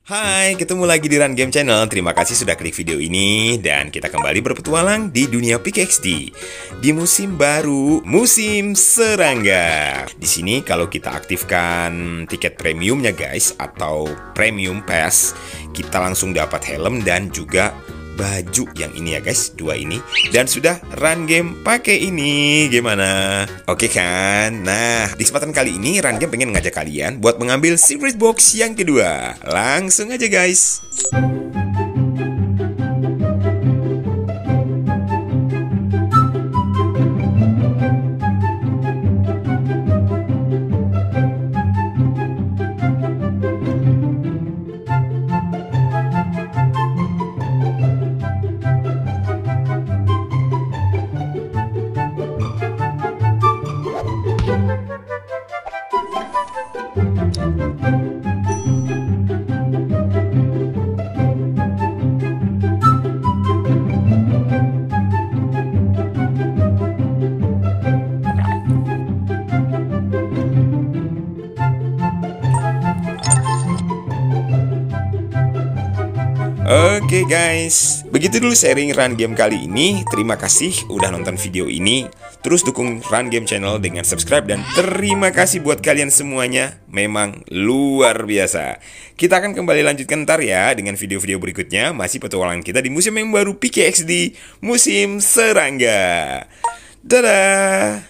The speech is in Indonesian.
Hai, ketemu lagi di Run Game Channel. Terima kasih sudah klik video ini dan kita kembali berpetualang di dunia PKXD di musim baru, musim serangga. Di sini kalau kita aktifkan tiket premiumnya guys atau premium pass, kita langsung dapat helm dan juga baju yang ini ya guys. Dua ini. Dan sudah run game pakai ini. Gimana? Oke kan? Nah di kesempatan kali ini run game pengen ngajak kalian buat mengambil secret box yang kedua. Langsung aja guys Thank you. Oke okay guys, begitu dulu sharing Run Game kali ini. Terima kasih udah nonton video ini. Terus dukung Run Game channel dengan subscribe dan terima kasih buat kalian semuanya. Memang luar biasa. Kita akan kembali lanjutkan ntar ya dengan video-video berikutnya. Masih petualangan kita di musim yang baru PKXD, musim serangga. Dadah.